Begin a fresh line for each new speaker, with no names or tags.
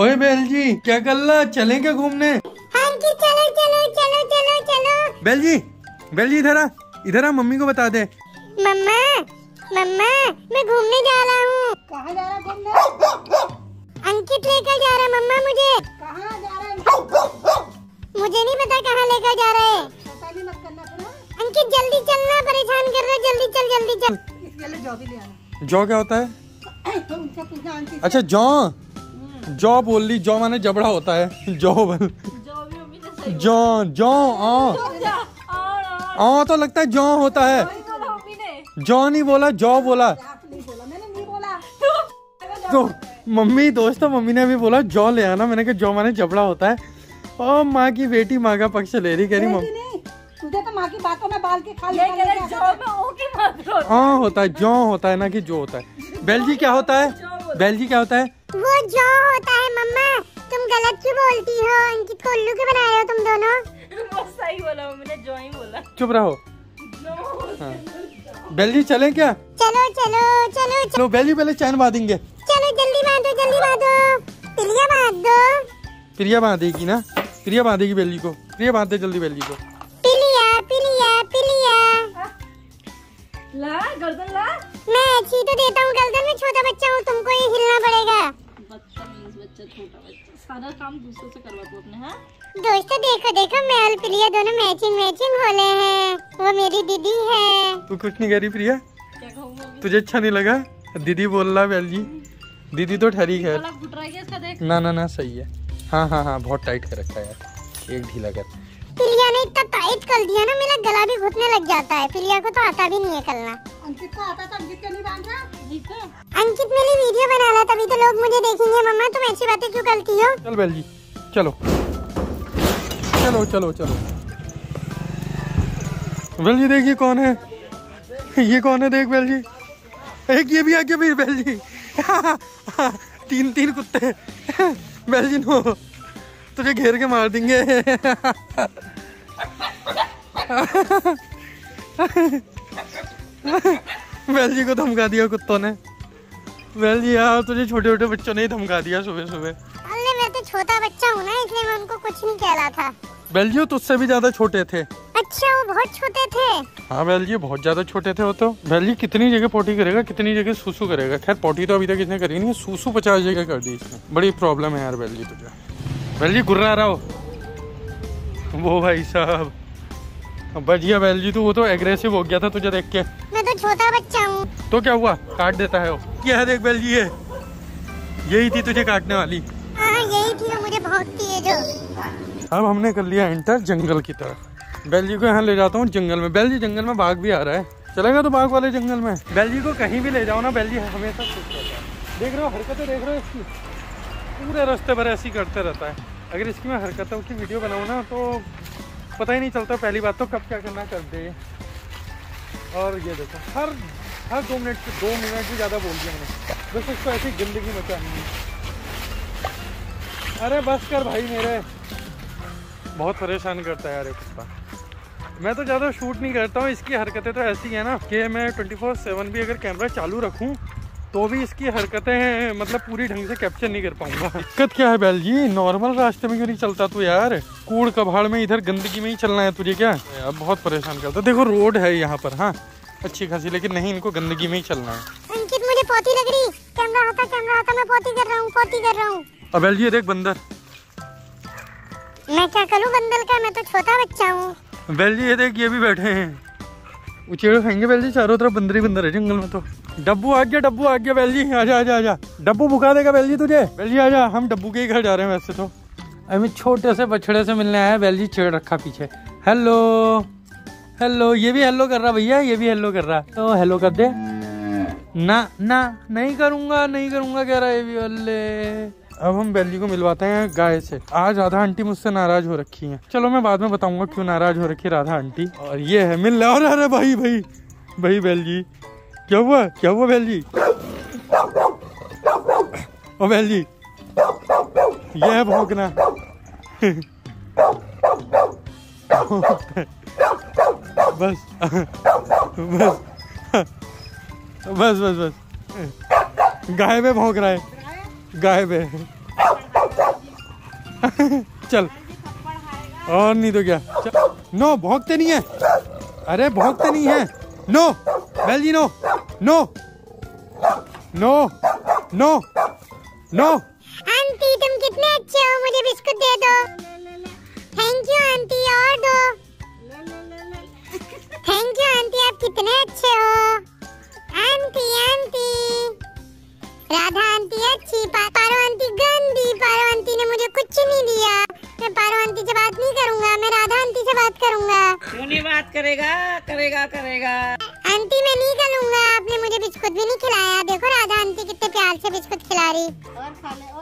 ओए बेल जी क्या कर रहा? चलें क्या घूमने?
हाँ जी चलो चलो चलो चलो चलो।
बेल जी बेल जी इधर आ। इधर आ मम्मी को बता दे।
मम्मा मम्मा मैं घूमने जा रहा हूँ।
कहाँ जा रहा घूमने
अंकित लेकर जा रहा है मम्मा मुझे।
कहाँ जा रहा है?
मुझे नहीं पता कहाँ लेकर जा रहे हैं।
पता नहीं मत करना फिर
अंकित जल्दी चलना परेशान कर रहे जल्दी चल जल्दी चल।
इसके लिए जॉब ही ले आना।
जौ क्या होता है? अच्छा जौ। जौ बोल ली जौ माने जबड़ा होता है। जौ बोल। जौ जौ आ। आ तो लगता है जौ होता है। जौ नहीं बोला जौ बोला। तो मम्मी दोस्त मम्मी ने भी बोला जौ ले आना। मैंने कहा जौ माने जबड़ा होता है। और माँ की बेटी माँ का पक्ष ले रही कह रही मम्मी
तुझे तो माँ की बातों में बाल के खा लिया
हाँ। होता है जौ होता है ना कि जो होता है। बेल जी क्या होता है? बेल जी क्या होता है?
वो जो होता है मम्मा तुम गलत क्यों बोलती हो? अंकित को उल्लू क्यों बनाए हो तुम दोनों?
सही बोला मैंने जो ही बोला।
चुप रहो। हाँ। बेल जी चले क्या?
चलो चलो चलो
चलो। बेल जी पहले चैन बांधेंगे
चलो जल्दी बांधो जल्दी बांधो। पिलिया बाँध दो।
प्रिया बांधेगी ना? प्रिया बांधेगी बेली को। प्रिया बांधते जल्दी बेली को।
ला गर्दन ला।
मैं अच्छी तो देता हूँ गर्दन में छोटा बच्चा हूँ तुमको ही हिलना पड़ेगा।
बदतमीज बच्चा छोटा बच्चा। सारा काम दूसरों से करवा तू अपने हाँ?
दोस्तों देखो देखो मैं और पिलिया दोनों मैचिंग मैचिंग होले हैं। वो मेरी दीदी है।
तू कुछ नहीं करी प्रिया?
क्या
तुझे अच्छा नहीं लगा? दीदी बोल रहा बैल जी। दीदी तो ठहरी है।
रहा है
ना ना ना सही है। हाँ हाँ हाँ बहुत टाइट कर रखा है यार। एक ढीला कर।
इतना टाइट कर दिया ना मेरा गला भी घुटने लग जाता है। पिलिया को तो आता भी नहीं है करना।
अंकित को आता था अंकित को नहीं बाँध? रहा
अंकित मेरी वीडियो बना रहा तभी तो लोग मुझे देखेंगे। मम्मा तुम ऐसी बातें क्यों करती हो?
चल बेल जी चलो। चलो चलो चलो। बेल जी देखिए कौन है? ये कौन है देख बेल जी। एक ये भी आ गया फिर बेल जी। तीन तीन कुत्ते। Bell ji no. तुझे घेर के मार देंगे। बेल जी को धमका दिया कुत्तों ने। बेल जी यार तुझे छोटे छोटे बच्चों ने ही धमका दिया सुबह सुबह
अरे मैं तो छोटा बच्चा हूँ ना इसलिए मैं उनको कुछ नहीं कह रहा था।
बेल जी वो तुझसे भी ज़्यादा छोटे थे।
अच्छा वो बहुत छोटे थे।
हाँ बैल जी बहुत ज़्यादा छोटे थे वो तो। बैल जी कितनी जगह पोटी करेगा कितनी जगह सूसू करेगा। खैर पोटी तो अभी तक इसने करी नहीं सूसू पचास जगह कर दी इसने। बड़ी प्रॉब्लम है यार बैल जी तुझे। बैल जी गुर्रा रहो। वो भाई साहब। बढ़िया बैल जी तू वो तो एग्रेसिव हो गया था तुझे देख के।
मैं तो छोटा बच्चा हूँ।
तो क्या हुआ? काट देता है वो। क्या है देख बैल जी ये। यही थी तुझे काटने वाली।
हाँ यही थी जो मुझे भौंकती है जो।
अब हमने कर लिया एंटर जंगल की तरफ़ बैल जी को यहाँ ले जाता हूँ जंगल में। बैल जी जंगल में बाघ भी आ रहा है। चलेगा तो बाघ वाले जंगल में। बैल जी को कहीं भी ले जाओ ना। बैल जी हमेशा खुश रहता है। देख रहे हो हरकतें देख रहे हो इसकी? पूरे रास्ते पर ऐसी करते रहता है। अगर इसकी मैं हरकतों की वीडियो बनाऊँ ना तो पता ही नहीं चलता पहली बात तो कब क्या करना कर दे और ये देखो, हर हर दो मिनट से, दो मिनट भी ज़्यादा बोल दिया मैंने। बस उसको ऐसी गंदगी मचानी है अरे बस कर भाई मेरे। बहुत परेशान करता है यार कुत्ता मैं तो ज़्यादा शूट नहीं करता हूँ, इसकी हरकतें तो ऐसी है ना कि मैं ट्वेंटी फोर सेवन भी अगर कैमरा चालू रखूँ तो भी इसकी हरकतें मतलब पूरी ढंग से कैप्चर नहीं कर पाऊँगा। दिक्कत क्या है बैल जी? नॉर्मल रास्ते में क्यों नहीं चलता तू यार? कूड़ कभाड़ में इधर गंदगी में ही चलना है तुझे क्या? यार बहुत परेशान करता। देखो रोड है यहाँ पर हाँ। अच्छी खासी लेकिन नहीं इनको गंदगी में ही चलना है।
अंकित मुझे पोती लग रही। कैमरा आता कैमरा आता मैं पोती कर रहा हूँ पोती कर रहा हूँ।
अब बैल जी देख बंदर।
मैं क्या करूँ बंदल का? मैं तो छोटा बच्चा हूँ।
बैल जी ये देख ये भी बैठे हैं। उचेड़ खाएँगे बैल जी चारों तरफ़ बंदर ही बंदर है जंगल में तो। डब्बू आ गया डब्बू आ गया बैल जी आजा आजा आजा डब्बू भुका देगा बैल जी तुझे बैल जी आजा हम डब्बू के ही घर जा रहे हैं वैसे तो। अभी छोटे से बछड़े से मिलने आया बैल जी छेड़ रखा पीछे। हेलो हेलो ये भी हेलो कर रहा भैया ये भी हेलो कर रहा। तो हेलो कर दे। ना ना नहीं करूँगा नहीं करूँगा कह रहा है ये भी अल्ले अब हम बैली को मिलवाते हैं गाय से। आज राधा आंटी मुझसे नाराज़ हो रखी हैं। चलो मैं बाद में बताऊँगा क्यों नाराज़ हो रखी है राधा आंटी। और ये है मिल रहा अरे भाई भाई भाई बैल जी क्या हुआ क्या हुआ जी ओ बैल जी ये है भौंकना बस बस बस बस बस गायब है भौंक रहा है गायब है चल और नहीं तो क्या। नो भौंकते नहीं है अरे भौंकते नहीं है no Bell ji no no no no no
aunty तुम कितने अच्छे हो? मुझे बिस्कुट दे दो। थैंक यू आंटी और दो। थैंक यू आंटी आप कितने अच्छे हो। आंटी आंटी राधा आंटी अच्छी। पा, पारो आंटी गंदी। पारो आंटी ने मुझे कुछ नहीं दिया। मैं पारो आंटी से बात नहीं करूँगा। मैं राधा आंटी से बात करूँगा।
क्यों नहीं बात करेगा? करेगा करेगा।
नहीं खिलाया देखो राधा